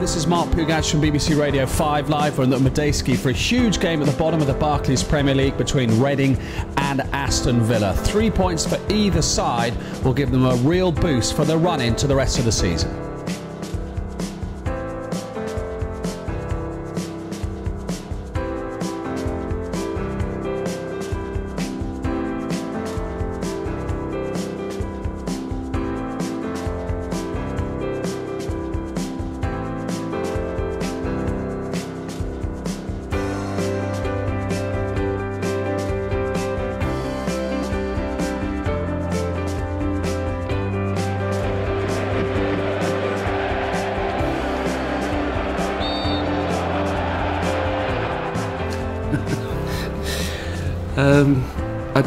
This is Mark Pougatch from BBC Radio 5 Live. We're in the Madejski for a huge game at the bottom of the Barclays Premier League between Reading and Aston Villa. Three points for either side will give them a real boost for the run into the rest of the season.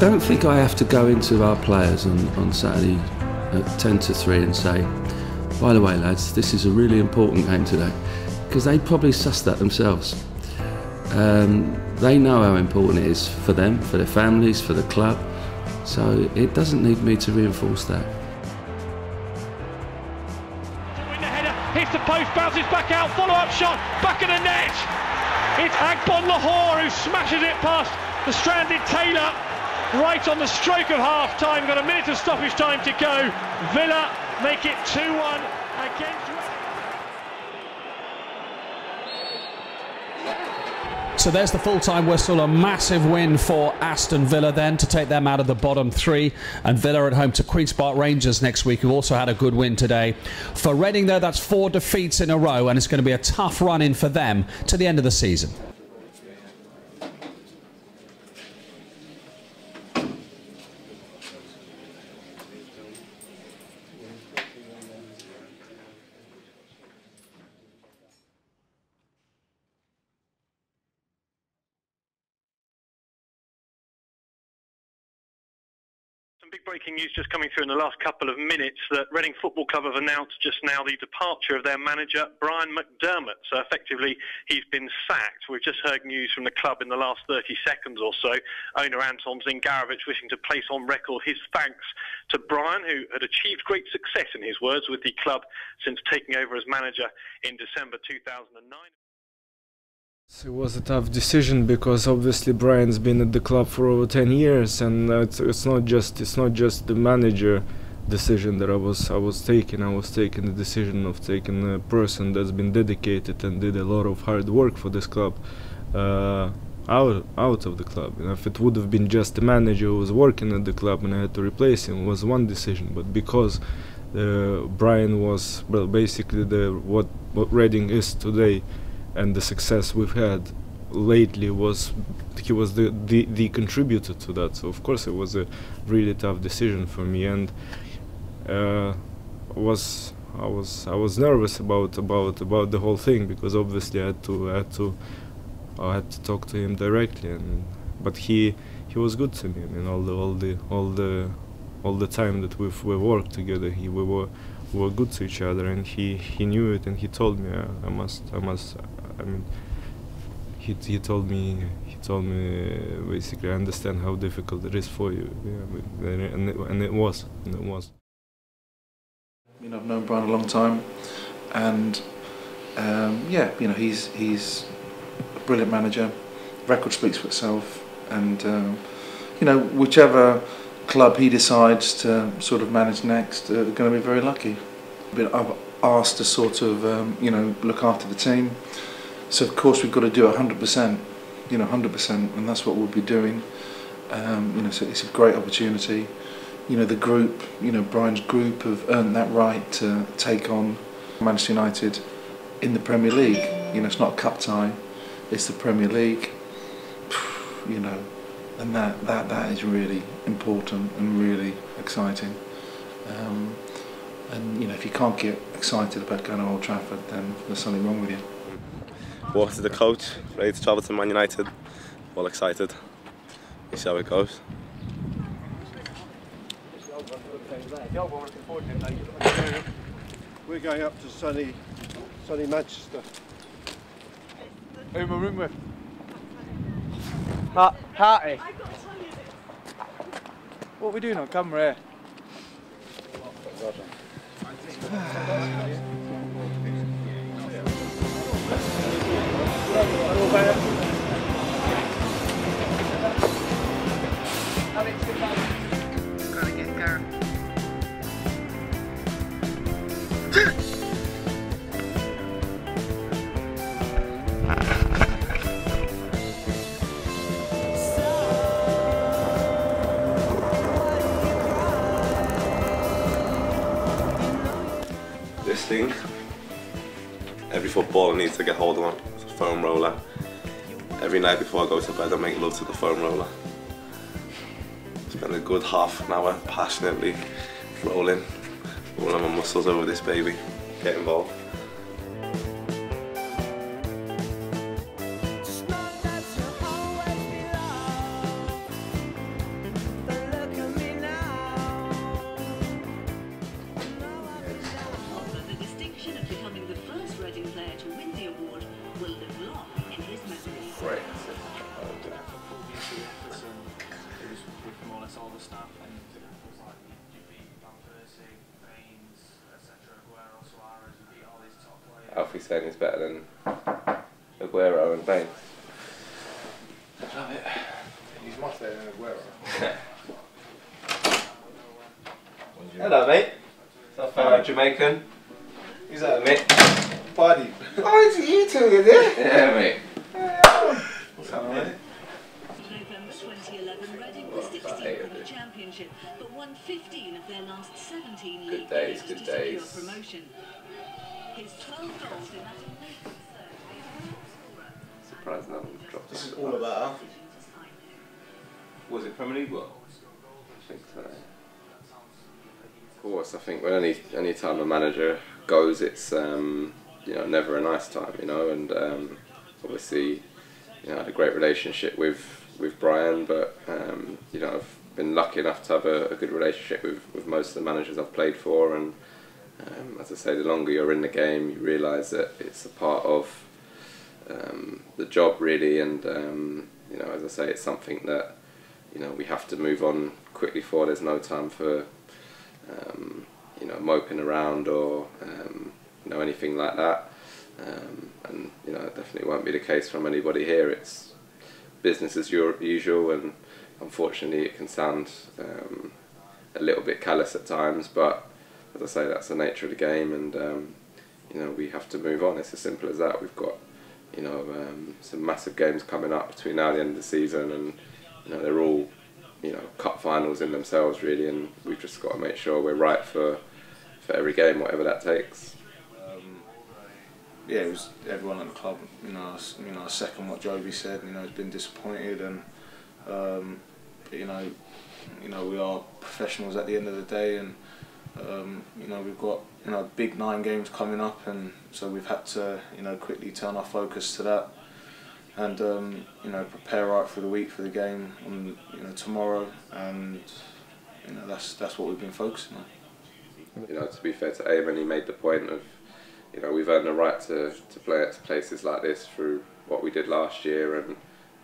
Don't think I have to go into our players on, on Saturday at 10 to 3 and say, by the way, lads, this is a really important game today. Because they probably suss that themselves. Um, they know how important it is for them, for their families, for the club. So it doesn't need me to reinforce that. Hits the post, bounces back out, follow up shot, back of the net. It's Agbonlahor who smashes it past the stranded Taylor right on the stroke of half time. Got a minute of stoppage time to go. Villa make it 2 1 against. So there's the full time whistle. A massive win for Aston Villa then to take them out of the bottom three. And Villa at home to Queen's Park Rangers next week, who also had a good win today. For Reading, though, that's four defeats in a row, and it's going to be a tough run in for them to the end of the season. Breaking news just coming through in the last couple of minutes that Reading Football Club have announced just now the departure of their manager, Brian McDermott. So effectively, he's been sacked. We've just heard news from the club in the last 30 seconds or so. Owner Anton Zingarevich wishing to place on record his thanks to Brian, who had achieved great success, in his words, with the club since taking over as manager in December 2009. It was a tough decision because obviously Brian's been at the club for over 10 years and it's, it's not just it's not just the manager decision that I was I was taking. I was taking the decision of taking a person that's been dedicated and did a lot of hard work for this club uh, out out of the club. And if it would have been just the manager who was working at the club and I had to replace him was one decision. But because uh, Brian was well basically the what what Reading is today and the success we've had lately was he was the, the the contributor to that. So of course it was a really tough decision for me. And uh, was I was I was nervous about about about the whole thing because obviously I had to I had to I had to talk to him directly. And but he he was good to me. I mean all the all the all the all the time that we've we worked together he we were we were good to each other. And he he knew it and he told me I, I must I must I mean, he he told me he told me basically I understand how difficult it is for you, yeah, and, it, and, it, was, and it was. You know, I've known Brian a long time, and um, yeah, you know, he's he's a brilliant manager. record speaks for itself, and um, you know, whichever club he decides to sort of manage next, uh, they're going to be very lucky. But I've asked to sort of um, you know look after the team. So of course we've got to do 100%, you know, 100%, and that's what we'll be doing. Um, you know, so it's a great opportunity. You know, the group, you know, Brian's group have earned that right to take on Manchester United in the Premier League. You know, it's not a cup tie, it's the Premier League. You know, and that that that is really important and really exciting. Um, and you know, if you can't get excited about going to Old Trafford, then there's something wrong with you walk to the coach, ready to travel to Man United. All excited. We see how it goes. We're going up to sunny, sunny Manchester. Who am I room with? Ha Harty. What are we doing on camera here? This thing, every footballer needs to get hold of one. Foam roller. Every night before I go to bed, I make love to the foam roller. Spend a good half an hour passionately rolling, all of my muscles over this baby. Get involved. Course, I think when any any time a manager goes, it's um, you know never a nice time, you know, and um, obviously you know I had a great relationship with with Brian, but um, you know I've been lucky enough to have a, a good relationship with, with most of the managers I've played for, and um, as I say, the longer you're in the game, you realise that it's a part of um, the job really, and um, you know, as I say, it's something that you know we have to move on quickly for. There's no time for um, you know moping around or um, you know anything like that, um, and you know it definitely won't be the case from anybody here. It's business as usual, and unfortunately, it can sound um, a little bit callous at times, but as I say, that's the nature of the game, and um, you know we have to move on. It's as simple as that. We've got you know um, some massive games coming up between now and the end of the season, and you know they're all you know cup finals in themselves really, and we've just got to make sure we're right for for every game, whatever that takes. Um, yeah, it was everyone at the club. You know, you know, second what Jobi said. You know, has been disappointed, and um, but, you know, you know, we are professionals at the end of the day, and um, you know, we've got you know big nine games coming up, and so we've had to you know quickly turn our focus to that, and um, you know prepare right for the week for the game on you know tomorrow, and you know that's that's what we've been focusing on. You know, to be fair to Eamonn, he made the point of, you know, we've earned the right to, to play at places like this through what we did last year, and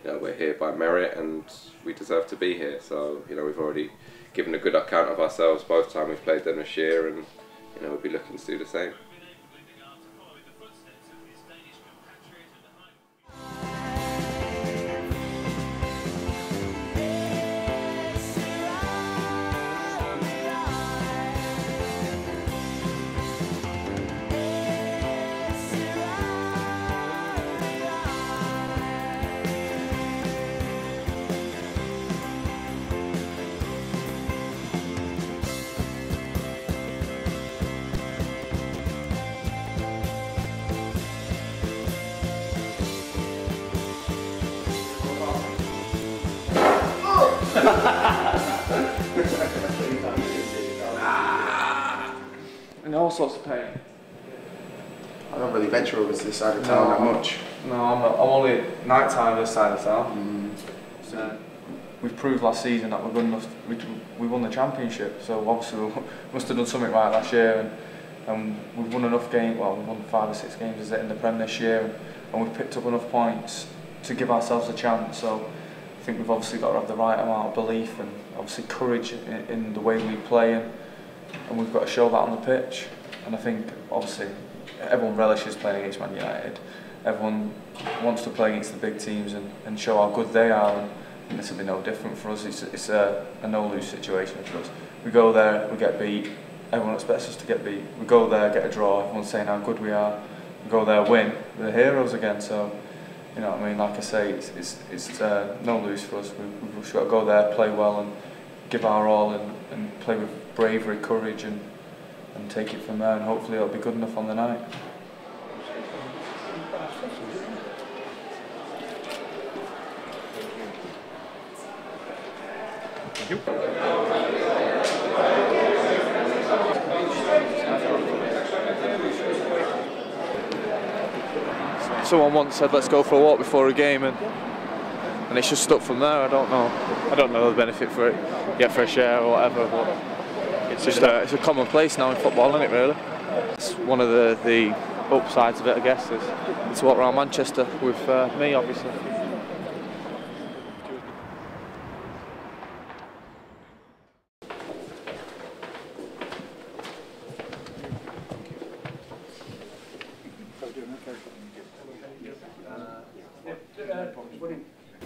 you know, we're here by merit, and we deserve to be here. So, you know, we've already given a good account of ourselves both time we've played them this year, and you know, we'll be looking to do the same. All sorts of pain. I don't really venture over to this side of town that much. No, I'm not. I'm only night time this side of town. Mm. So we've proved last season that we're good enough. We, we won the championship, so obviously we must have done something right last year. And, and we've won enough games. Well, we've won five or six games is it in the Prem this year, and, and we've picked up enough points to give ourselves a chance. So I think we've obviously got to have the right amount of belief and obviously courage in, in the way we play, and, and we've got to show that on the pitch. And I think obviously everyone relishes playing against Man United, everyone wants to play against the big teams and, and show how good they are. And, this will be no different for us. It's, it's a, a no-lose situation for us. We go there, we get beat. Everyone expects us to get beat. We go there, get a draw. Everyone's saying how good we are. We go there, win. We're the heroes again. So, you know, what I mean, like I say, it's it's, it's uh, no lose for us. We, we've just got to go there, play well, and give our all, and, and play with bravery, courage, and and take it from there. And hopefully, it'll be good enough on the night. Someone once said, "Let's go for a walk before a game," and and it's just stuck from there. I don't know. I don't know the benefit for it. Get fresh air or whatever, but it's just a, it's a commonplace now in football, isn't it? Really, it's one of the the upsides of it, I guess, is it's walk around Manchester with uh, me, obviously.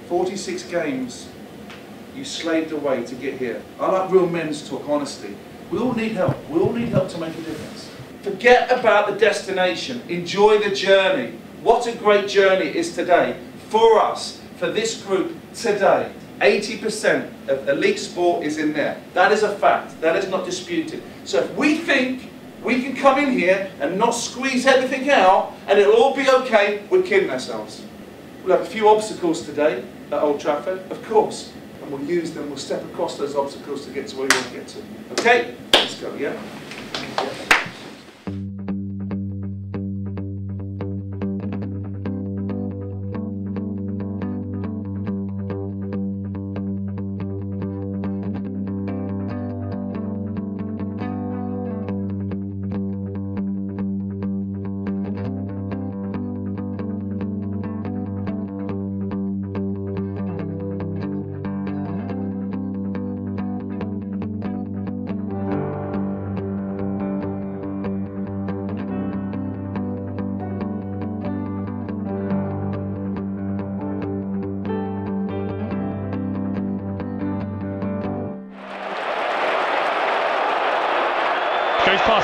Forty-six games you slaved away to get here. I like real men's talk, honesty. We all need help. We all need help to make a difference. Forget about the destination. Enjoy the journey. What a great journey it is today for us, for this group today. 80% of elite sport is in there. That is a fact. That is not disputed. So if we think we can come in here and not squeeze everything out and it'll all be okay, we're kidding ourselves. We'll have a few obstacles today at Old Trafford, of course, and we'll use them, we'll step across those obstacles to get to where we want to get to. Okay? Let's go, yeah?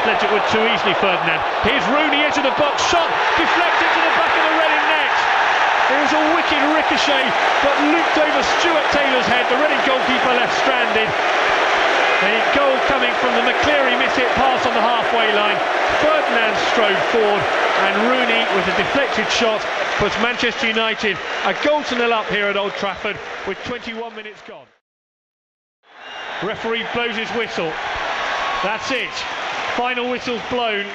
Goes past Leigertwood too easily, Ferdinand. Here's Rooney into the box, shot deflected to the back of the Reading net. It was a wicked ricochet, but looped over Stuart Taylor's head. The Reading goalkeeper left stranded. A goal coming from the McCleary miss it pass on the halfway line. Ferdinand strode forward, and Rooney with a deflected shot puts Manchester United a goal to nil up here at Old Trafford with 21 minutes gone. Referee blows his whistle. That's it. Final whistle's blown.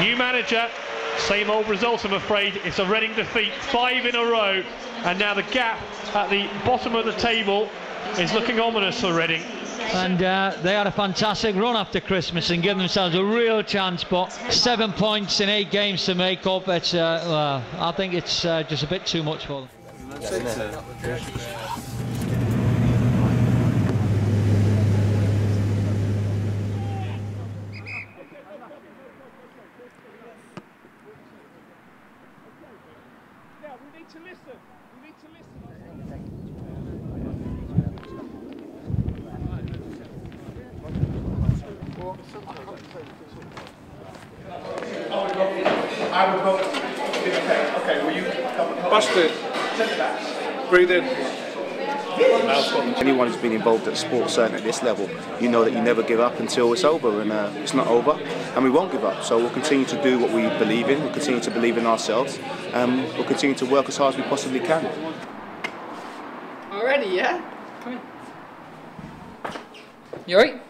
New manager, same old result, I'm afraid. It's a Reading defeat, five in a row, and now the gap at the bottom of the table is looking ominous for Reading. And uh, they had a fantastic run after Christmas and given themselves a real chance. But seven points in eight games to make up, it's uh, I think it's uh, just a bit too much for them. I would vote okay. Okay, will you come and Bust it. Breathe in. Anyone who's been involved at sports, certainly at this level, you know that you never give up until it's over, and uh, it's not over, and we won't give up. So we'll continue to do what we believe in. We'll continue to believe in ourselves. Um, we'll continue to work as hard as we possibly can. Already, yeah? Come in. You alright?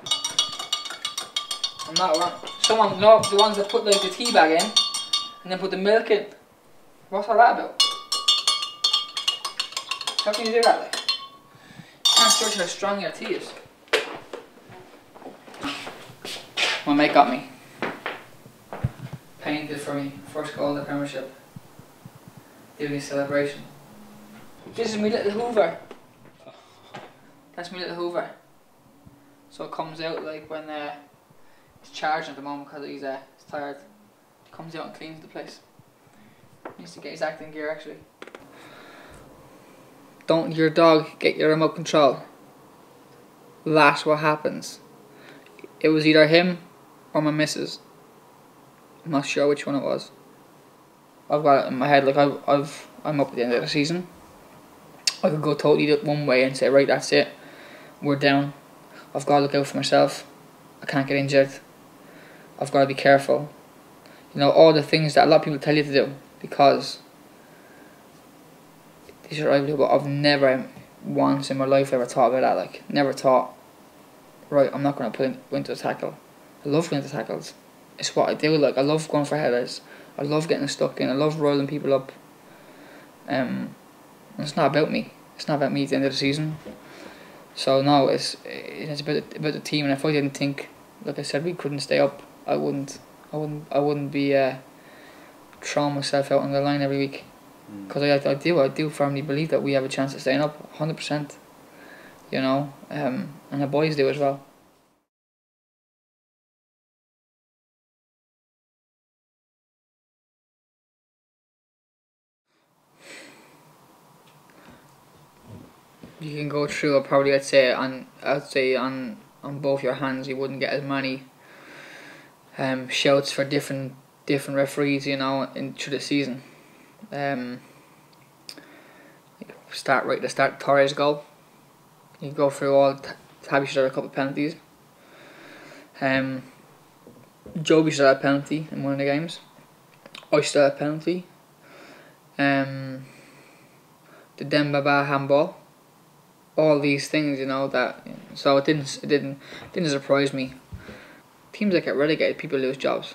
I'm not alright. Someone, no, the ones that put like the tea bag in and then put the milk in. What's all that about? How can you do that? Like? You can't judge how strong your tea is. My mate got me. Painted for me. First goal in the Premiership. Doing a celebration. This is my little Hoover. That's me little Hoover. So it comes out like when uh, he's charging at the moment because he's, uh, he's tired. He comes out and cleans the place. Needs to get his acting gear actually. Don't your dog get your remote control. That's what happens. It was either him or my missus. I'm not sure which one it was. I've got it in my head like I've, I've I'm up at the end of the season. I could go totally one way and say right that's it. We're down. I've got to look out for myself. I can't get injured. I've got to be careful. You know all the things that a lot of people tell you to do because but I've never once in my life ever thought about that. Like never thought. Right, I'm not going to put in, into a tackle. I love going into tackles. It's what I do. Like I love going for headers. I love getting stuck in. I love rolling people up. Um, it's not about me. It's not about me at the end of the season. So no, it's it's about about the team. And if I didn't think, like I said, we couldn't stay up, I wouldn't. I wouldn't. I wouldn't be uh, throwing myself out on the line every week. Because I, I do. I do firmly believe that we have a chance of staying up, hundred percent. You know, um, and the boys do as well. you can go through it probably I'd say on I'd say on on both your hands you wouldn't get as many um, shouts for different different referees you know in through the season. Um, start right to start Torres goal. You go through all Tabby should have a couple of penalties. Um, Jobi should have a penalty in one of the games. I should have a penalty. Um, the Demba Ba handball all these things, you know, that so it didn't it didn't didn't surprise me. Teams that get relegated, people lose jobs.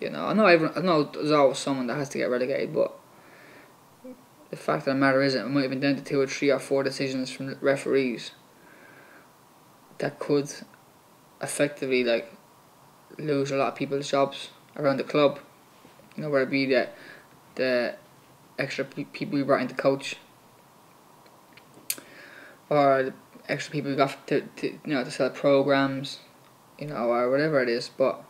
You know, I know everyone, I know there's always someone that has to get relegated, but the fact of the matter is, it might have been down to two or three or four decisions from referees that could effectively like lose a lot of people's jobs around the club. You know, whether it be that the extra people we brought in to coach or the extra people we got to, to you know to sell programs, you know, or whatever it is. But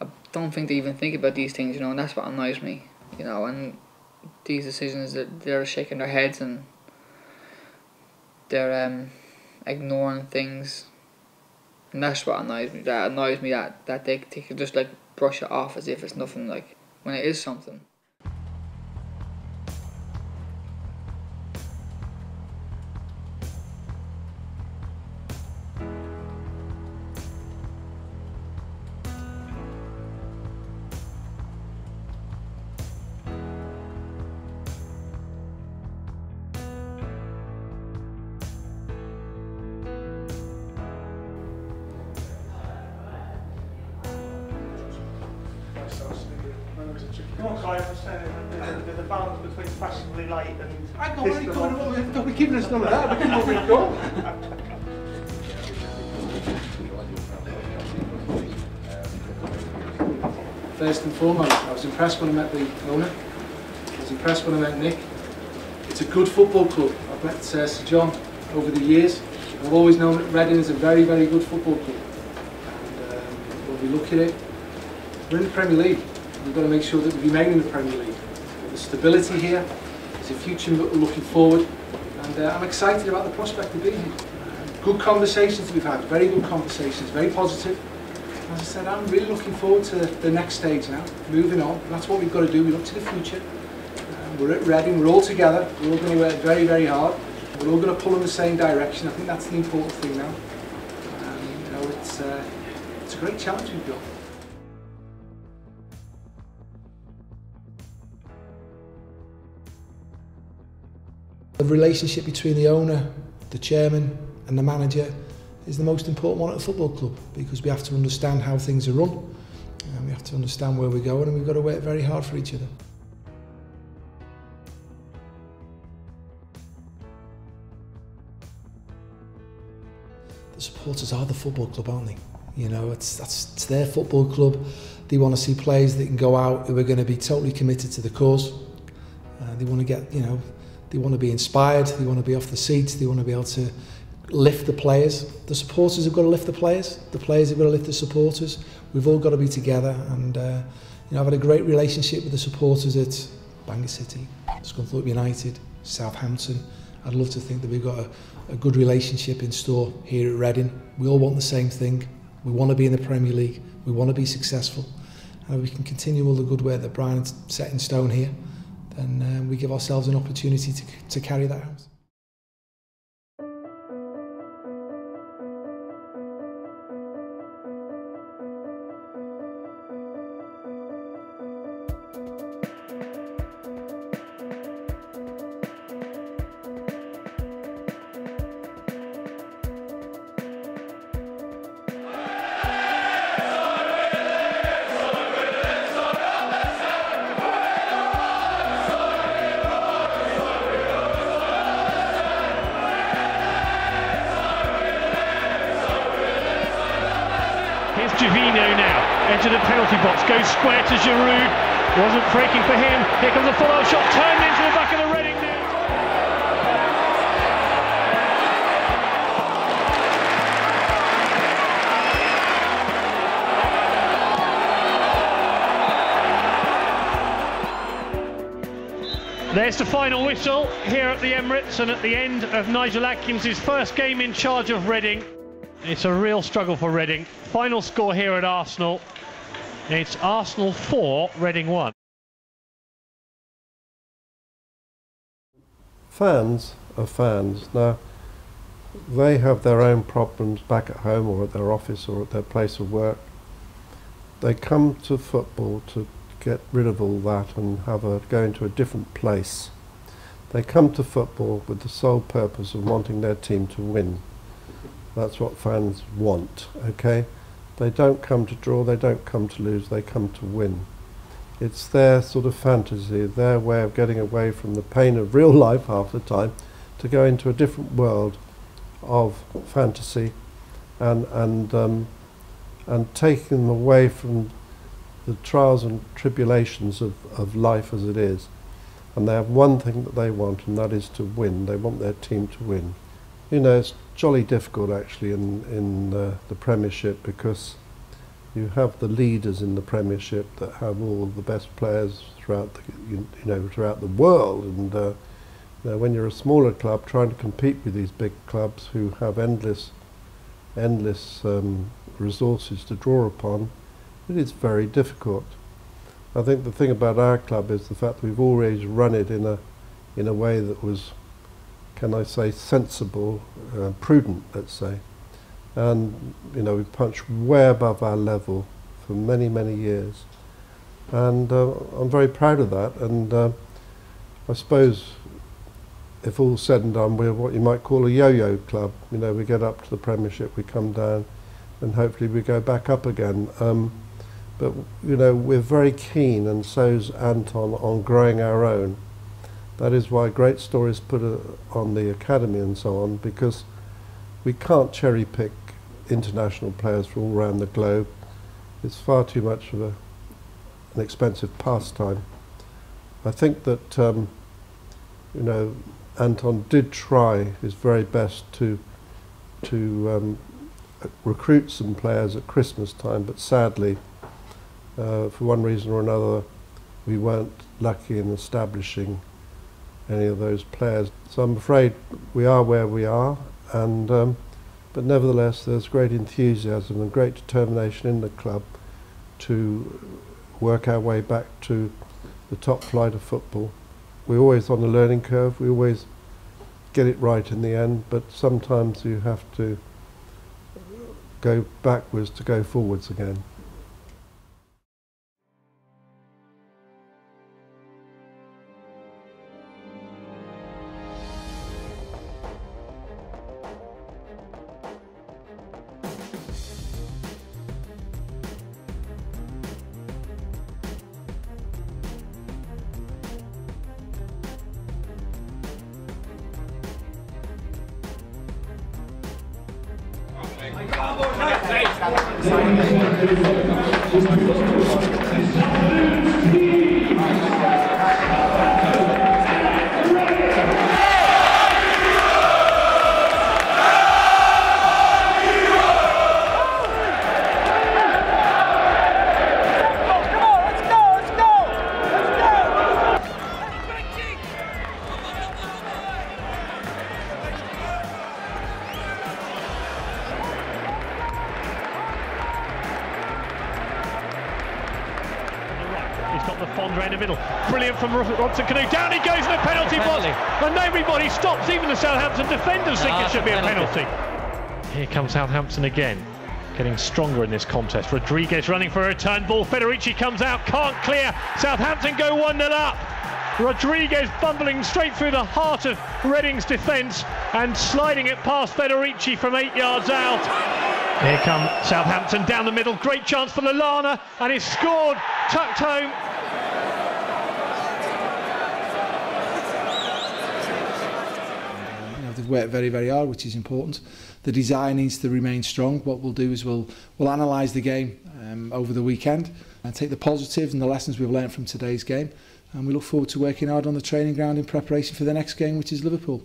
I don't think they even think about these things, you know, and that's what annoys me, you know. And these decisions that they're shaking their heads and they're um, ignoring things, and that's what annoys me. That annoys me that that they they can just like brush it off as if it's nothing, like when it is something. Come on, Kai, understand the, the, the balance between fashionably late and. I don't really go. Don't be giving us none of that. We can what we've got. First and foremost, I was impressed when I met the owner. I was impressed when I met Nick. It's a good football club. I've met uh, Sir John over the years. I've always known that Reading is a very, very good football club. And um, when we look at it, we're in the Premier League. We've got to make sure that we remain in the Premier League. There's stability here. There's a future looking forward. And uh, I'm excited about the prospect of being here. Good conversations we've had, very good conversations, very positive. As I said, I'm really looking forward to the next stage now, moving on. That's what we've got to do. We look to the future. Uh, we're at Reading, we're all together. We're all going to work very, very hard. We're all going to pull in the same direction. I think that's the important thing now. Um, you know, it's, uh, it's a great challenge we've got. The relationship between the owner, the chairman and the manager is the most important one at a football club because we have to understand how things are run and we have to understand where we're going and we've got to work very hard for each other. The supporters are the football club, aren't they? You know, it's that's it's their football club. They want to see players that can go out who are going to be totally committed to the cause. Uh, they want to get, you know, they want to be inspired. They want to be off the seats. They want to be able to lift the players. The supporters have got to lift the players. The players have got to lift the supporters. We've all got to be together. And uh, you know, I've had a great relationship with the supporters at Bangor City, Scunthorpe United, Southampton. I'd love to think that we've got a, a good relationship in store here at Reading. We all want the same thing. We want to be in the Premier League. We want to be successful. And we can continue all the good work that Brian's set in stone here, then um, we give ourselves an opportunity to, to carry that out. There's the final whistle here at the Emirates and at the end of Nigel Adkins' first game in charge of Reading. It's a real struggle for Reading. Final score here at Arsenal. It's Arsenal 4, Reading 1. Fans are fans. Now, they have their own problems back at home or at their office or at their place of work. They come to football to get rid of all that and have a go into a different place. They come to football with the sole purpose of wanting their team to win. That's what fans want, okay? They don't come to draw, they don't come to lose, they come to win. It's their sort of fantasy, their way of getting away from the pain of real life half the time to go into a different world of fantasy and, and, um, and taking them away from the trials and tribulations of, of life as it is. And they have one thing that they want, and that is to win. They want their team to win. You know, it's jolly difficult actually in, in uh, the Premiership because you have the leaders in the Premiership that have all the best players throughout the, you, you know, throughout the world. And uh, you know, when you're a smaller club trying to compete with these big clubs who have endless, endless um, resources to draw upon, it is very difficult. I think the thing about our club is the fact that we've always run it in a, in a way that was, can I say, sensible, uh, prudent, let's say. And, you know, we've punched way above our level for many, many years. And uh, I'm very proud of that. And uh, I suppose if all's said and done, we're what you might call a yo-yo club. You know, we get up to the Premiership, we come down, and hopefully we go back up again. Um, but you know, we're very keen, and so's Anton, on growing our own. That is why great stories put uh, on the academy and so on, because we can't cherry pick international players from all around the globe. It's far too much of a, an expensive pastime. I think that um, you know Anton did try his very best to to um, recruit some players at Christmas time, but sadly, uh, for one reason or another, we weren't lucky in establishing any of those players. So I'm afraid we are where we are, and um, but nevertheless, there's great enthusiasm and great determination in the club to work our way back to the top flight of football. We're always on the learning curve. We always get it right in the end, but sometimes you have to go backwards to go forwards again. Got Le Fondre in the middle. Brilliant from Robson-Kanu. Down he goes in the penalty box. And everybody stops. Even the Southampton defenders think Ah, it should be a penalty. penalty. Here comes Southampton again. Getting stronger in this contest. Rodriguez running for a return ball. Federici comes out, can't clear. Southampton go 1 0 up. Rodriguez fumbling straight through the heart of Reading's defence and sliding it past Federici from eight yards out. Here come Southampton down the middle. Great chance for Lallana and it's scored. Tucked home. You know, they've worked very, very hard, which is important. The design needs to remain strong. What we'll do is we'll, we'll analyse the game um, over the weekend and take the positives and the lessons we've learned from today's game. And we look forward to working hard on the training ground in preparation for the next game, which is Liverpool.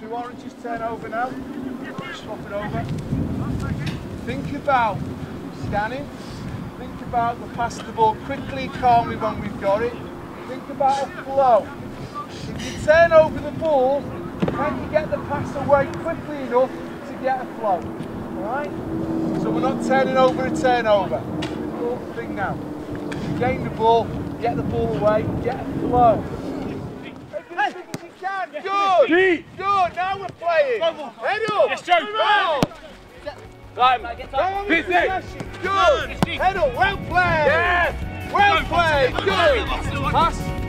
Two oranges turn over now. Swap it over. Think about scanning. Think about the pass the ball quickly, calmly when we've got it. Think about a flow. If you turn over the ball, can you get the pass away quickly enough to get a flow? Alright? So we're not turning over a turnover. Thing now. Gain the ball, get the ball away, get a flow. As big as you can. Good. Good. Now we're playing. Head up. Yes, Joe. Come on. Right. Go on with the possession. Good. Head up. Well played. Yes. Well played. Good. Pass.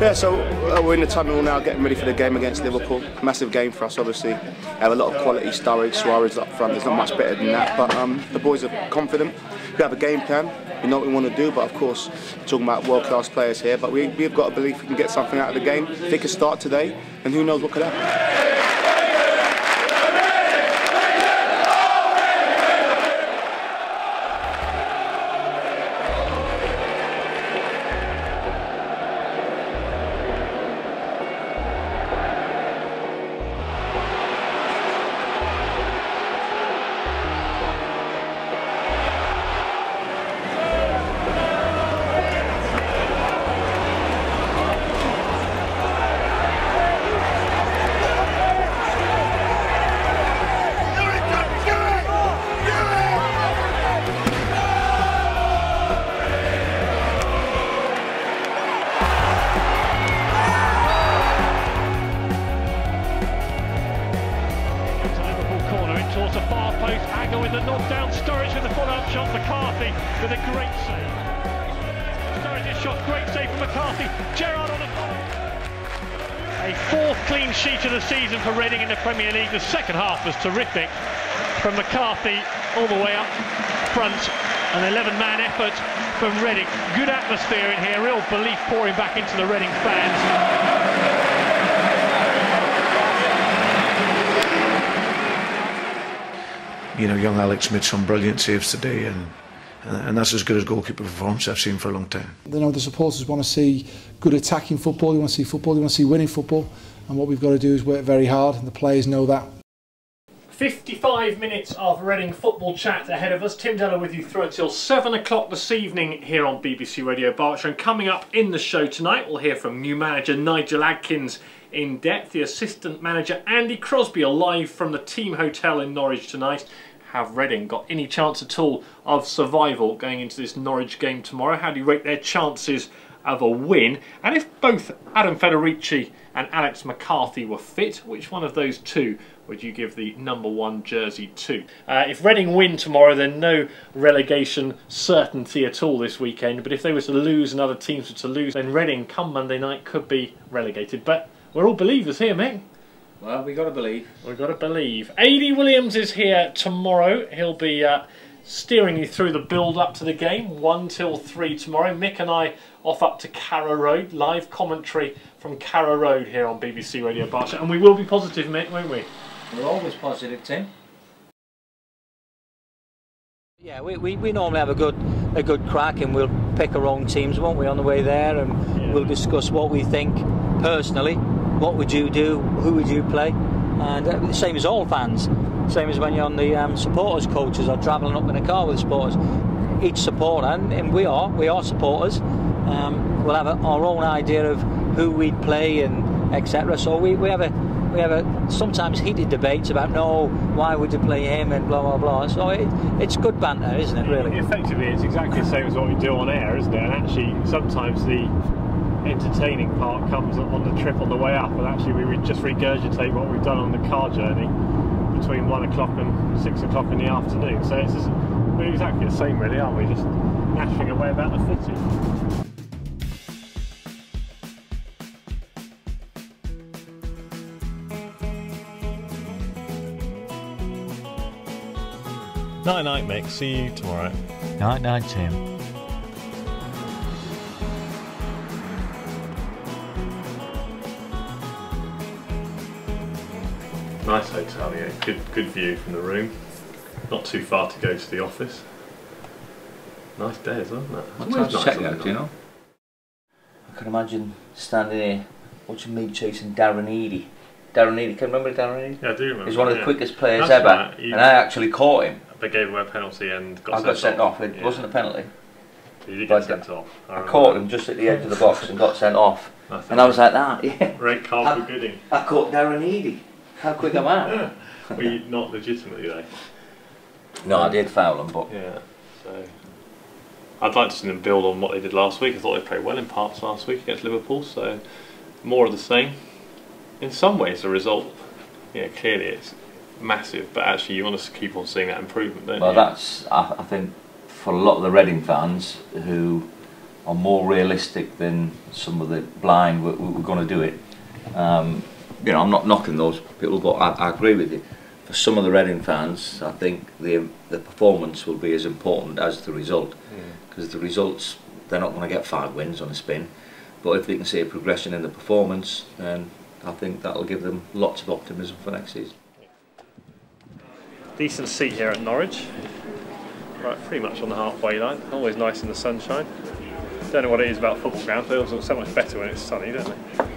Yeah, so uh, we're in the tunnel now, getting ready for the game against Liverpool. Massive game for us, obviously. Have a lot of quality. Sturridge, Suarez up front. There's not much better than that, but um, the boys are confident. We have a game plan. We know what we want to do, but of course, we're talking about world-class players here. But we, we've got a belief we can get something out of the game. They can start today, and who knows what could happen. Second half was terrific from McCarthy all the way up front. An 11-man effort from Reading. Good atmosphere in here. Real belief pouring back into the Reading fans. you know, young Alex made some brilliant saves today, and and that's as good as goalkeeper performance I've seen for a long time. You know, the supporters want to see good attacking football, they want to see football, they want to see winning football. And what we've got to do is work very hard, and the players know that. 55 minutes of Reading football chat ahead of us. Tim Dellor with you through until 7 o'clock this evening here on BBC Radio Berkshire. And coming up in the show tonight, we'll hear from new manager Nigel Adkins in depth. The assistant manager Andy Crosby are live from the team hotel in Norwich tonight. Have Reading got any chance at all of survival going into this Norwich game tomorrow? How do you rate their chances of a win? And if both Adam Federici and Alex McCarthy were fit, which one of those two would you give the number one jersey to? Uh, if Reading win tomorrow, then no relegation certainty at all this weekend. But if they were to lose and other teams were to lose, then Reading come Monday night could be relegated. But we're all believers here, Mick. Well, we got to believe. We've got to believe. Ady Williams is here tomorrow. He'll be uh, steering you through the build up to the game, 1 till 3 tomorrow. Mick and I off up to Carrow Road, live commentary from Carrow Road here on BBC Radio Berkshire. And we will be positive, Mick, won't we? We're always positive, Tim. Yeah, we, we, we normally have a good a good crack and we'll pick our own teams, won't we, on the way there and yeah. we'll discuss what we think personally. What would you do? Who would you play? And uh, the same as all fans. Same as when you're on the um, supporters coaches or travelling up in a car with supporters. Each supporter, and, and we are, we are supporters. Um, we'll have a, our own idea of who we'd play and etc. So we, we have a we have a sometimes heated debates about no, why would you play him and blah blah blah. So it, it's good banter, isn't it? Really. Effectively, it's exactly the same as what we do on air, isn't it? And actually, sometimes the entertaining part comes on the trip on the way up, and actually we would just regurgitate what we've done on the car journey between one o'clock and six o'clock in the afternoon. So it's just, we're exactly the same, really, aren't we? Just gnashing away about the footy. Night night, Mick. See you tomorrow. Night night, Tim. Nice hotel, yeah. Good, good view from the room. Not too far to go to the office. Nice bed, isn't it? What time's nice check out, do you know? I can imagine standing here watching me chasing Darren Eadie. Darren Eadie, can you remember Darren Eadie? Yeah, I do remember. He's one of the yeah. quickest players That's ever, right. and I actually caught him. They gave away a penalty and got sent off. I sent got sent off. It Yeah. wasn't a penalty. You did get sent off. I, remember caught him just at the edge of the box and got sent off. And I was like that, yeah. Red card for Gooding. I caught Darren Eadie. How quick am I? Were you not legitimately though? No, I did foul him, but Yeah. So I'd like to see them build on what they did last week. I thought they played well in parts last week against Liverpool. So more of the same. In some ways, the result, yeah, clearly it's massive. But actually, you want to keep on seeing that improvement, don't Well, you? Well, that's I, I think for a lot of the Reading fans who are more realistic than some of the blind, we're, we're going to do it. Um, you know, I'm not knocking those people, but I, I agree with you. For some of the Reading fans, I think the the performance will be as important as the result, because the results they're not going to get five wins on a spin, but if they can see a progression in the performance, then I think that'll give them lots of optimism for next season. Decent seat here at Norwich. Right, pretty much on the halfway line. Always nice in the sunshine. Don't know what it is about football grounds. They always look so much better when it's sunny, don't they?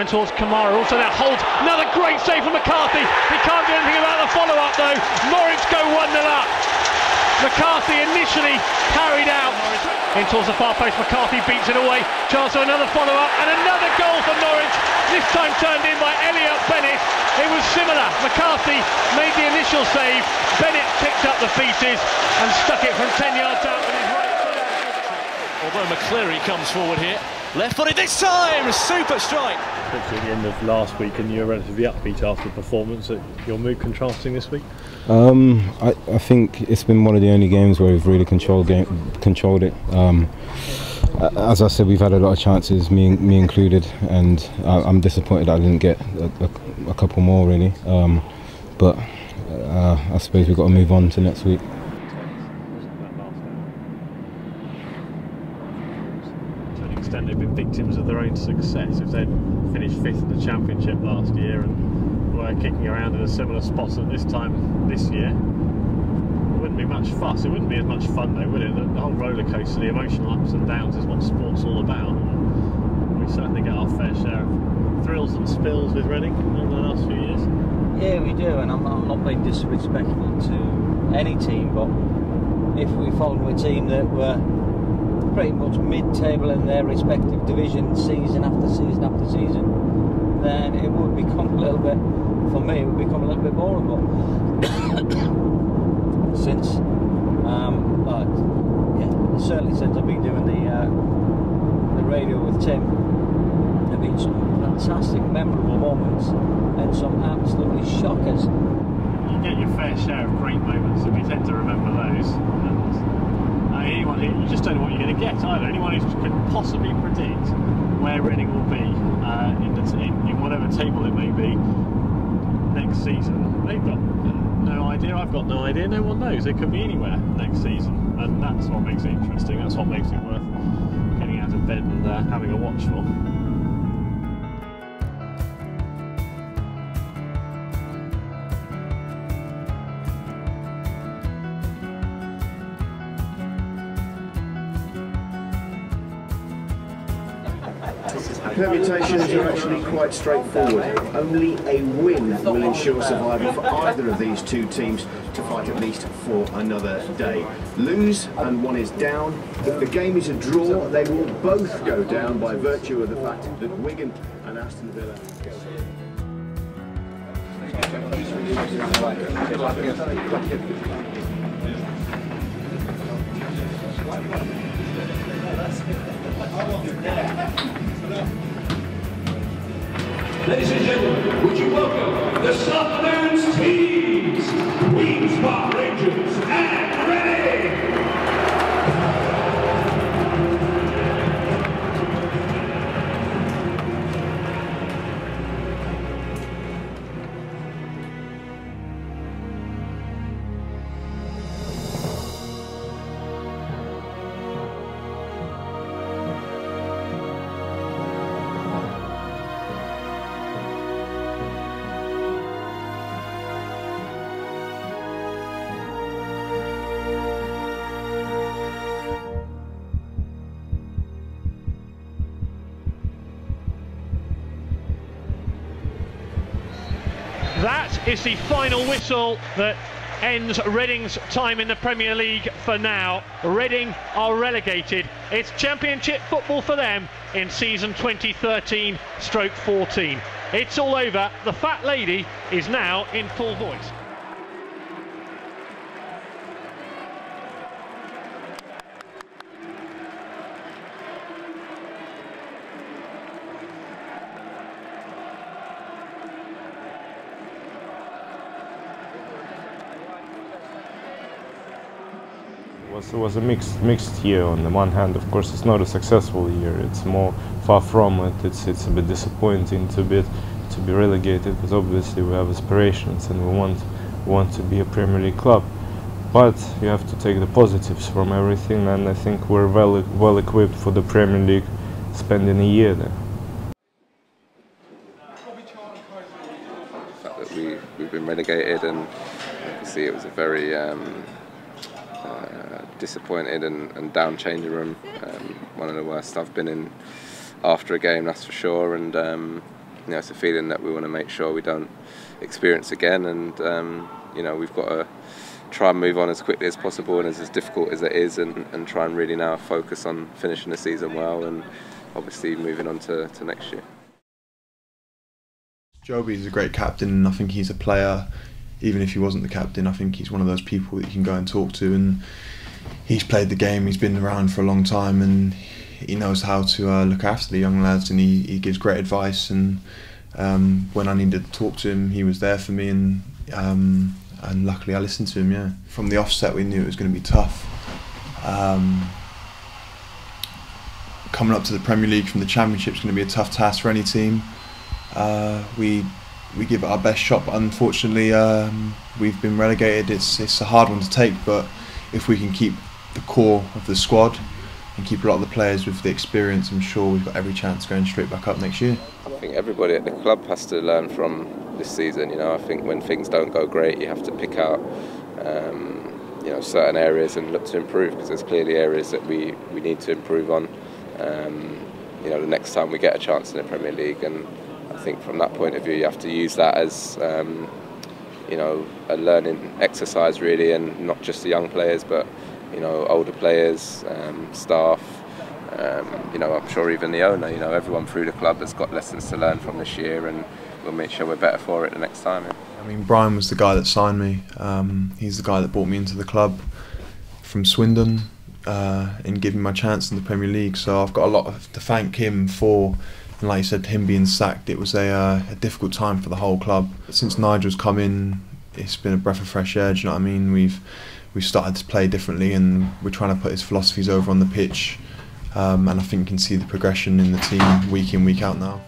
In towards Kamara. Also now holds another great save from McCarthy. He can't do anything about the follow-up though. Norwich go 1-0 up. McCarthy initially carried out in towards the far post. McCarthy beats it away. Chance for another follow-up and another goal for Norwich. This time turned in by Elliot Bennett. It was similar. McCarthy made the initial save. Bennett picked up the pieces and stuck it from 10 yards out with his right foot. Although McCleary comes forward here. Left footed this time! Super strike! Especially at the end of last week, and you were relatively upbeat after the performance. Your mood contrasting this week? Um, I, I think it's been one of the only games where we've really controlled game, controlled it. Um, as I said, we've had a lot of chances, me me included, and I, I'm disappointed I didn't get a, a, a couple more really. Um, but uh, I suppose we've got to move on to next week. to an extent they've been victims of their own success. If they'd finished fifth in the championship last year and were kicking around in a similar spot at this time this year, It wouldn't be much fuss. It wouldn't be as much fun though, would it? The, whole roller coaster, the emotional ups and downs, is what sport's all about. We certainly get our fair share of thrills and spills with Reading over the last few years. Yeah, we do, and I'm, I'm not being disrespectful to any team, but if we follow a team that were pretty much mid-table in their respective division, season after season after season, then it would become a little bit, for me, it would become a little bit boring. But since, um, uh, yeah, certainly since I've been doing the uh, the radio with Tim, there've been some fantastic, memorable moments and some absolutely shockers. You get your fair share of great moments, and we tend to remember those. Anyone, you just don't know what you're going to get either. Anyone who could possibly predict where Reading will be uh, in, the, in, in whatever table it may be next season, they've got no idea. I've got no idea. No one knows. It could be anywhere next season, and that's what makes it interesting. That's what makes it worth getting out of bed and uh, having a watch for. Permutations are actually quite straightforward. Only a win will ensure survival for either of these two teams to fight at least for another day. Lose and one is down. If the game is a draw, they will both go down by virtue of the fact that Wigan and Aston Villa go Ladies and gentlemen, would you welcome the Sutherlands teams, Queen's Park Rangers and is the final whistle that ends Reading's time in the Premier League for now. Reading are relegated. It's championship football for them in season 2013 stroke 14. It's all over. The fat lady is now in full voice. It was, a mixed mixed year. On the one hand, of course, it's not a successful year. It's more far from it. It's it's a bit disappointing to be to be relegated because obviously we have aspirations and we want want to be a Premier League club. But you have to take the positives from everything, and I think we're well well equipped for the Premier League, spending a year there. The fact that we we've been relegated and obviously it was a very um, uh, disappointed and, and down changing room. Um, one of the worst I've been in after a game, that's for sure. And um, you know, it's a feeling that we want to make sure we don't experience again. And um, you know, we've got to try and move on as quickly as possible and as, as difficult as it is, and, and try and really now focus on finishing the season well and obviously moving on to, to next year. Jobi's a great captain, and I think he's a player. Even if he wasn't the captain, I think he's one of those people that you can go and talk to. And he's played the game. He's been around for a long time, and he knows how to uh, look after the young lads. And he, he gives great advice. And um, when I needed to talk to him, he was there for me. And um, and luckily, I listened to him. Yeah, from the offset, we knew it was going to be tough. Um, coming up to the Premier League from the Championship is going to be a tough task for any team. Uh, we we give it our best shot, but unfortunately um, we've been relegated. It's it's a hard one to take, but if we can keep the core of the squad and keep a lot of the players with the experience, I'm sure we've got every chance going straight back up next year. I think everybody at the club has to learn from this season. You know, I think when things don't go great, you have to pick out, um, you know certain areas and look to improve because there's clearly areas that we, we need to improve on. Um, you know, the next time we get a chance in the Premier League, and I think from that point of view, you have to use that as um, you know a learning exercise really, and not just the young players, but you know older players, um, staff. Um, you know, I'm sure even the owner, you know, everyone through the club has got lessons to learn from this year, and we'll make sure we're better for it the next time. I mean, Brian was the guy that signed me. Um, he's the guy that brought me into the club from Swindon uh, and gave me my chance in the Premier League. So I've got a lot of, to thank him for. And like you said, him being sacked, it was a, uh, a difficult time for the whole club. Since Nigel's come in, it's been a breath of fresh air. Do you know what I mean? We've we've started to play differently, and we're trying to put his philosophies over on the pitch. Um, and I think you can see the progression in the team week in, week out now.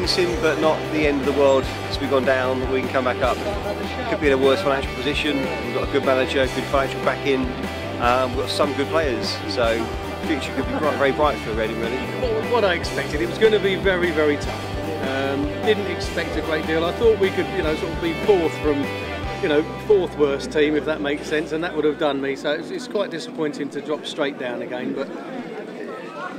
Disappointing, but not the end of the world. As we've gone down, we can come back up. Could be in a worse financial position. We've got a good manager, good financial backing. Um, we've got some good players, so future could be bright, very bright for Reading, really. What I expected, it was going to be very, very tough. Um, didn't expect a great deal. I thought we could, you know, sort of be fourth from, you know, fourth worst team, if that makes sense, and that would have done me. So it's, it's quite disappointing to drop straight down again, but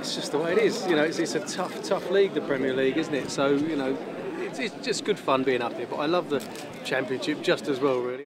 it's just the way it is. You know, it's, it's a tough, tough league, the Premier League, isn't it? So, you know, it's, it's just good fun being up here. But I love the Championship just as well, really.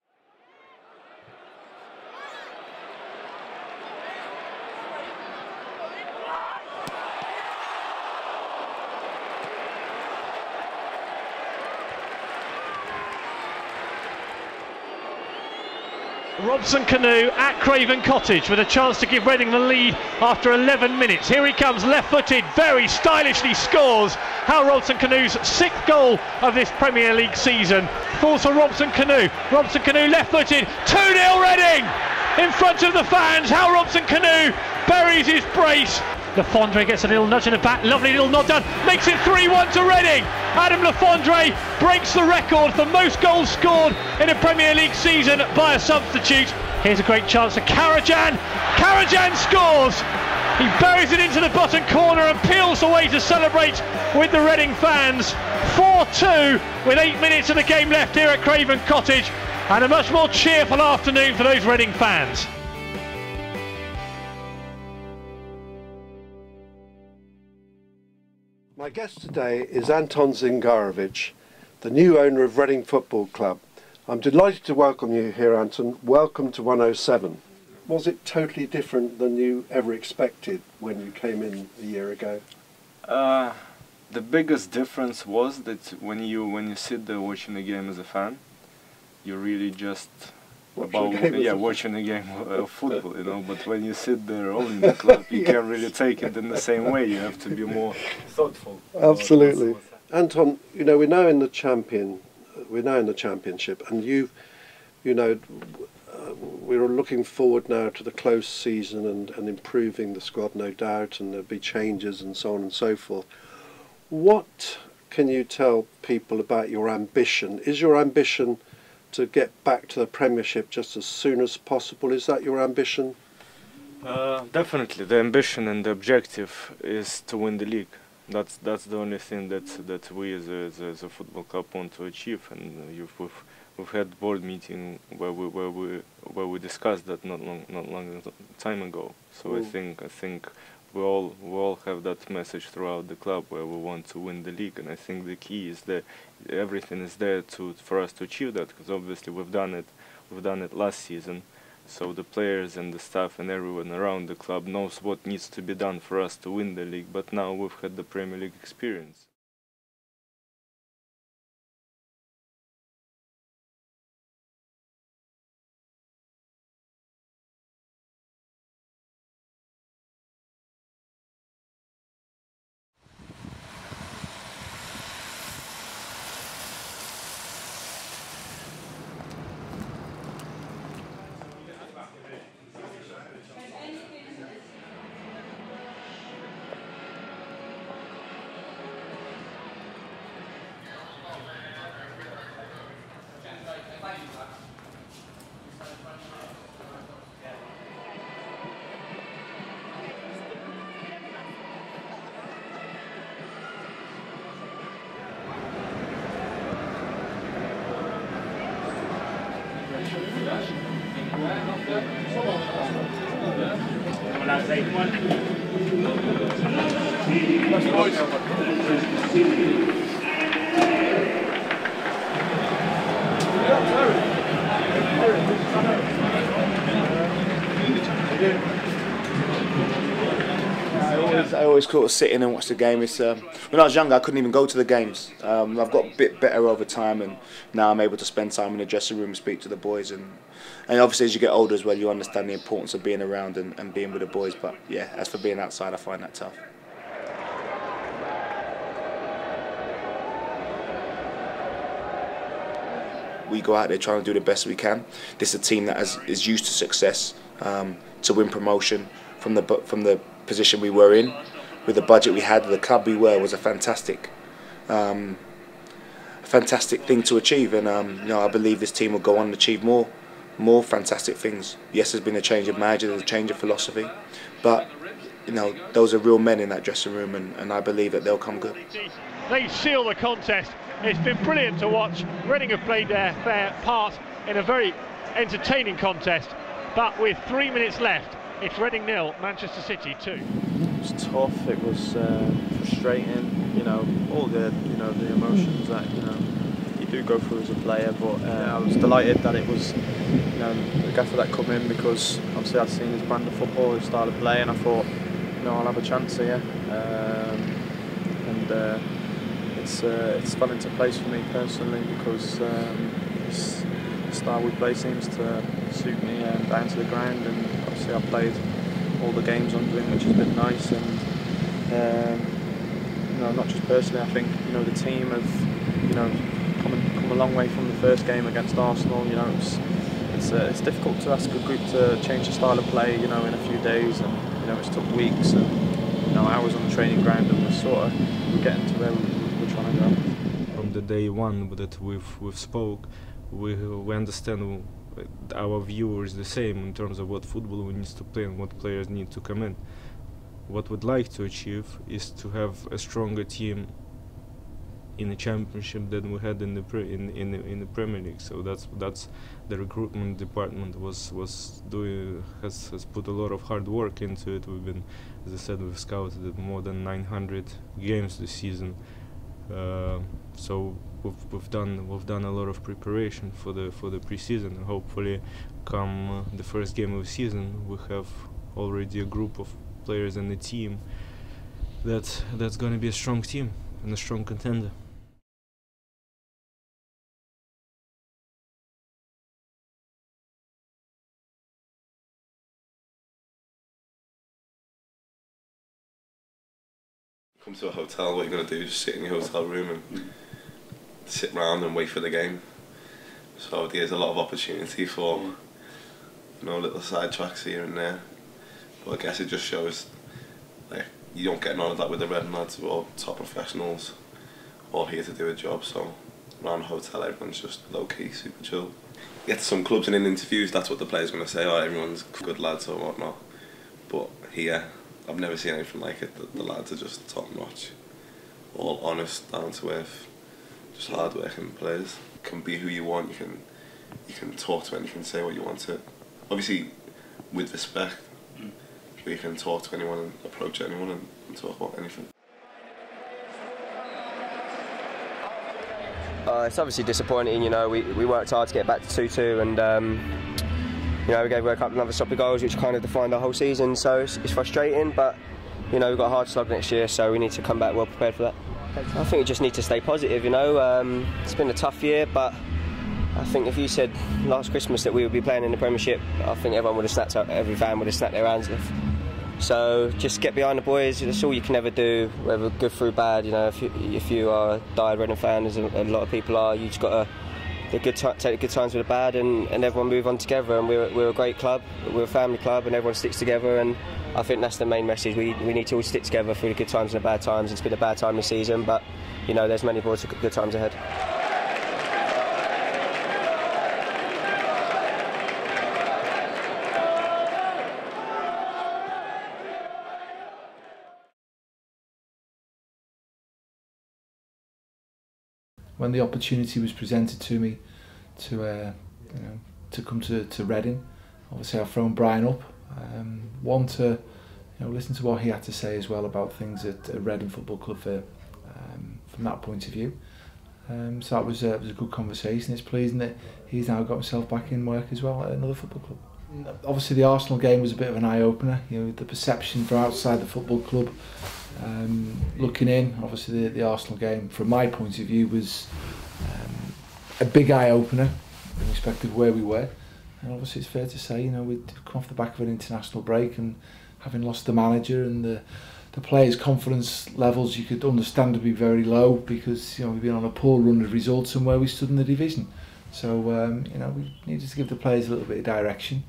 Robson-Kanu at Craven Cottage with a chance to give Reading the lead after 11 minutes. Here he comes, left-footed, very stylishly scores. Hal Robson-Kanu's sixth goal of this Premier League season. Falls for Robson-Kanu. Robson Canoe left-footed, 2-0 Reading! In front of the fans, Hal Robson-Kanu buries his brace. Le Fondre gets a little nudge in the back, lovely little nod done, makes it 3-1 to Reading. Adam Le Fondre breaks the record for most goals scored in a Premier League season by a substitute. Here's a great chance to Karacan. Karacan scores. He buries it into the bottom corner and peels away to celebrate with the Reading fans. 4-2 with eight minutes of the game left here at Craven Cottage and a much more cheerful afternoon for those Reading fans. My guest today is Anton Zingarevich, the new owner of Reading Football Club. I'm delighted to welcome you here, Anton. Welcome to 107. Was it totally different than you ever expected when you came in a year ago? Uh, the biggest difference was that when you when you sit there watching a game as a fan, you really just about yeah watching a game of football, you know. But when you sit there owning the club, you can't really take it in the same way. You have to be more thoughtful. Absolutely. Anton, you know, we're now in the champion, we're now in the championship, and you, you know, uh, we're looking forward now to the close season and, and improving the squad, no doubt, and there'll be changes and so on and so forth. What can you tell people about your ambition? Is your ambition to get back to the Premiership just as soon as possible? Is that your ambition? Uh, definitely, the ambition and the objective is to win the league. That's that's the only thing that that we as a, as a, as a football club want to achieve. And you've, we've we've had board meeting where we where we where we discussed that not long not long time ago. So I Mm. think I think we all we all have that message throughout the club where we want to win the league. And I think the key is that everything is there to for us to achieve that because obviously we've done it we've done it last season. So the players and the staff and everyone around the club knows what needs to be done for us to win the league. But now we've had the Premier League experience. I always, sort of sit in and watch the game. It's, um, when I was younger, I couldn't even go to the games. Um, I've got a bit better over time, and now I'm able to spend time in the dressing room speak to the boys. And, and obviously, as you get older as well, you understand the importance of being around and, and being with the boys. But yeah, as for being outside, I find that tough. we go out there trying to do the best we can. This is a team that has, is used to success, um, to win promotion from the from the position we were in, with the budget we had, the club we were was a fantastic, um, fantastic thing to achieve. And um, you know, I believe this team will go on and achieve more, more fantastic things. Yes, there's been a change of manager, there's a change of philosophy, but you know, those are real men in that dressing room, and, and I believe that they'll come good. They seal the contest. It's been brilliant to watch. Reading have played their fair part in a very entertaining contest, but with three minutes left, it's Reading nil, Manchester City two. It was tough. It was uh, frustrating. You know, all the you know the emotions that you know you do go through as a player. But uh, I was delighted that it was you know the gaffer that come in because obviously I'd seen his brand of football, his style of play, and I thought you know I'll have a chance here. Um, and uh, it's uh, it's fell into place for me personally because um, the style we play seems to suit me um, down to the ground and obviously I've played all the games under him which has been nice and um, you know not just personally I think you know the team have you know come, a long way from the first game against Arsenal you know it's it's, uh, it's difficult to ask a group to change the style of play you know in a few days and you know it's took weeks and you know hours on the training ground and we're sort of we're getting to where we, we're trying to go. From the day one that we've we've spoke, we we understand our view is the same in terms of what football we need to play and what players need to come in. What we'd like to achieve is to have a stronger team in the championship than we had in the pre- in in the, in the Premier League. So that's that's the recruitment department was was doing has has put a lot of hard work into it. We've been, as I said, we've scouted more than 900 games this season. Uh, so we've, we've done we've done a lot of preparation for the for the preseason and hopefully come uh, the first game of the season we have already a group of players and a team that that's going to be a strong team and a strong contender. Come to a hotel, what you're going to do is sit in your hotel room and sit round and wait for the game. So there's a lot of opportunity for you know little side tracks here and there. But I guess it just shows like you don't get none of that with the Red lads. All top professionals, all here to do a job. So around the hotel, everyone's just low key, super chill. You get to some clubs and in interviews, that's what the players going to say. Oh, everyone's good lads or whatnot. But here, I've never seen anything like it. The, the lads are just top notch, all honest, down to earth, just hard working players. Can be who you want. You can you can talk to anyone. You can say what you want to. Obviously, with respect, but you can talk to anyone and approach anyone and, and talk about anything. Uh, it's obviously disappointing, you know, we, we worked hard to get back to 2-2 and um, you know, we gave couple of another stop goals which kind of defined our whole season so it's, it's frustrating but you know we've got a hard slog next year so we need to come back well prepared for that. I think we just need to stay positive, you know, um, it's been a tough year but I think if you said last Christmas that we would be playing in the Premiership I think everyone would have snapped up, every fan would have snapped their hands off. So just get behind the boys. That's all you can ever do, whether good through bad. You know, if you, if you are a diehard Reading fan, as a, a lot of people are, you just got to the good take the good times with the bad, and, and everyone move on together. And we're, we're a great club, we're a family club, and everyone sticks together. And I think that's the main message. We, we need to all stick together through the good times and the bad times. It's been a bad time this season, but you know, there's many more good times ahead. when the opportunity was presented to me to uh, you know, to come to, to Reading, obviously I've thrown Brian up. Um, one to you know, listen to what he had to say as well about things at, at Reading Football Club for, um, from that point of view. Um, so that was, a, was a good conversation. It's pleasing that he's now got himself back in work as well at another football club. Mm. Obviously, the Arsenal game was a bit of an eye opener. You know, the perception from outside the football club, um, looking in. Obviously, the, the Arsenal game, from my point of view, was um, a big eye opener in respect of where we were. And obviously, it's fair to say, you know, we'd come off the back of an international break and having lost the manager and the the players' confidence levels you could understand to be very low because you know we've been on a poor run of results and where we stood in the division. So um, you know we needed to give the players a little bit of direction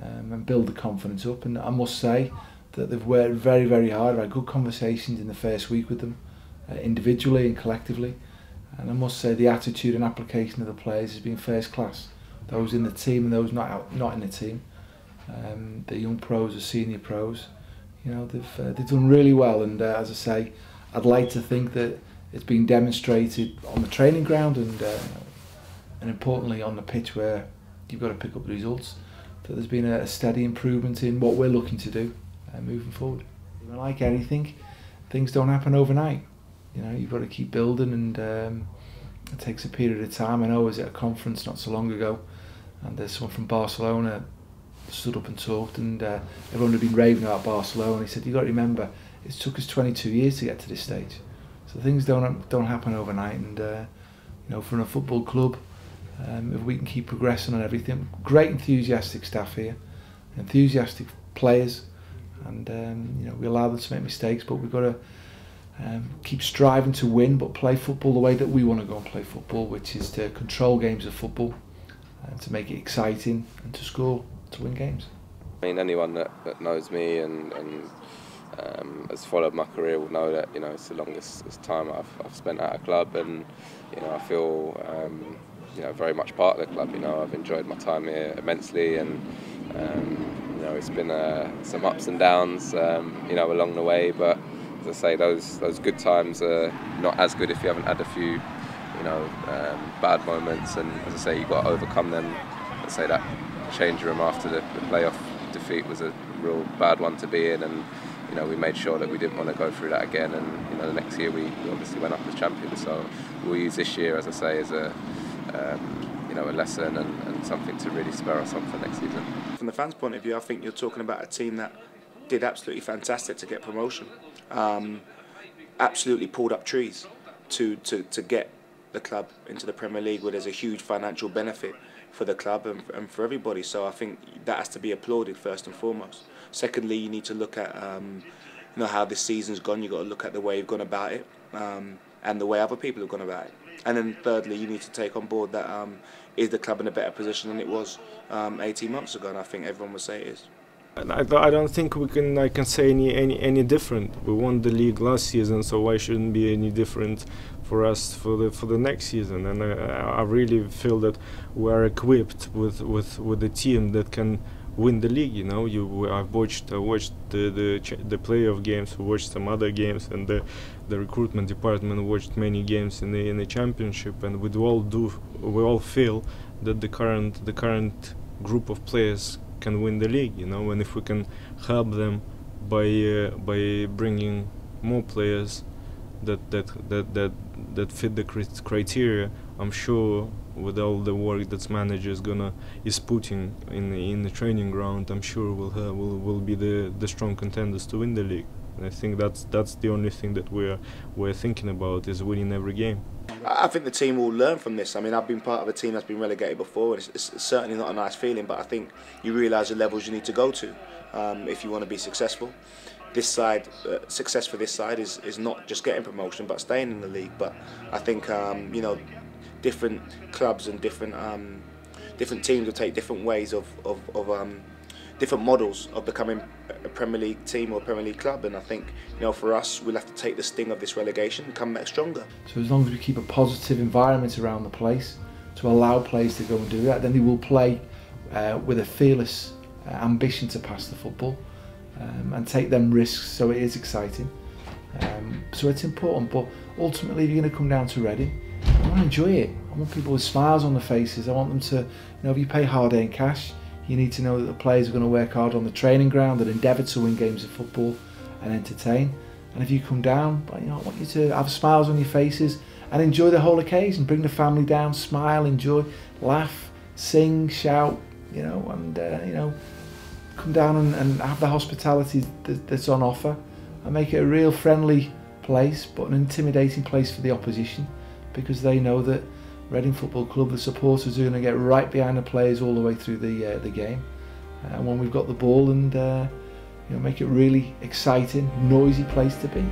um, and build the confidence up. And I must say that they've worked very very hard. I've had good conversations in the first week with them, uh, individually and collectively. And I must say the attitude and application of the players has been first class. Those in the team and those not out, not in the team. Um, the young pros, the senior pros you know they've uh, they've done really well and uh, as I say I'd like to think that it's been demonstrated on the training ground and uh, and importantly on the pitch where you've got to pick up the results that there's been a, steady improvement in what we're looking to do uh, moving forward. Like anything things don't happen overnight. You know you've got to keep building and um, it takes a period of time. I know I was at a conference not so long ago and there's someone from Barcelona stood up and talked, and uh, everyone had been raving about Barcelona. And he said, "You got to remember, it took us 22 years to get to this stage, so things don't don't happen overnight." And uh, you know, from a football club, um, if we can keep progressing on everything, great enthusiastic staff here, enthusiastic players, and um, you know, we allow them to make mistakes, but we've got to. Um, keep striving to win, but play football the way that we want to go and play football, which is to control games of football, and to make it exciting and to score to win games. I mean, anyone that, that knows me and, and um, has followed my career will know that you know it's the longest time I've, I've spent at a club, and you know I feel um, you know very much part of the club. You know I've enjoyed my time here immensely, and um, you know it's been uh, some ups and downs, um, you know along the way. But as I say, those those good times are not as good if you haven't had a few you know um, bad moments, and as I say, you've got to overcome them. I say that change room after the, the playoff defeat was a real bad one to be in, and you know we made sure that we didn't want to go through that again. And you know the next year we, we obviously went up as champions, so we'll use this year, as I say, as a um, you know a lesson and, and something to really spur us on for next season. From the fans' point of view, I think you're talking about a team that did absolutely fantastic to get promotion. Um, absolutely pulled up trees to, to, to get the club into the Premier League where there's a huge financial benefit for the club and, and for everybody. So I think that has to be applauded first and foremost. Secondly, you need to look at um, you know how this season's gone. You've got to look at the way you've gone about it um, and the way other people have gone about it. And then thirdly, you need to take on board that um, is the club in a better position than it was um, 18 months ago, and I think everyone would say it is. I, don't think we can I can say any, any any different. We won the league last season, so why shouldn't be any different for us for the for the next season? And I, I really feel that we are equipped with with with a team that can win the league. You know, you I've watched I watched the the the playoff games, watched some other games, and the the recruitment department watched many games in the in the championship, and we all do we all feel that the current the current group of players can win the league, you know, and if we can help them by uh, by bringing more players that that that that that fit the criteria, I'm sure with all the work that managers gonna is putting in the, in the training ground, I'm sure we'll have, will will be the the strong contenders to win the league. And I think that's that's the only thing that we're we're thinking about is winning every game. I think the team will learn from this. I mean, I've been part of a team that's been relegated before, and it's, it's certainly not a nice feeling. But I think you realise the levels you need to go to um, if you want to be successful. This side, uh, success for this side is, is not just getting promotion, but staying in the league. But I think um, you know, different clubs and different um, different teams will take different ways of of, of um, different models of becoming a Premier League team or Premier League club. And I think, you know, for us, we'll have to take the sting of this relegation and come back stronger. So as long as we keep a positive environment around the place to allow players to go and do that, then they will play uh, with a fearless uh, ambition to pass the football um, and take them risks. So it is exciting. Um, so it's important. But ultimately, if you're going to come down to Reading, I want to enjoy it. I want people with smiles on their faces. I want them to, you know, if you pay hard-earned cash, You need to know that the players are going to work hard on the training ground and endeavour to win games of football and entertain. And if you come down, you know, I want you to have smiles on your faces and enjoy the whole occasion. Bring the family down, smile, enjoy, laugh, sing, shout, you know, and uh, you know, come down and, and have the hospitality that, that's on offer, and make it a real friendly place, but an intimidating place for the opposition, because they know that Reading Football Club, the supporters are going to get right behind the players all the way through the uh, the game, and when we've got the ball and uh, you know, make it really exciting, noisy place to be.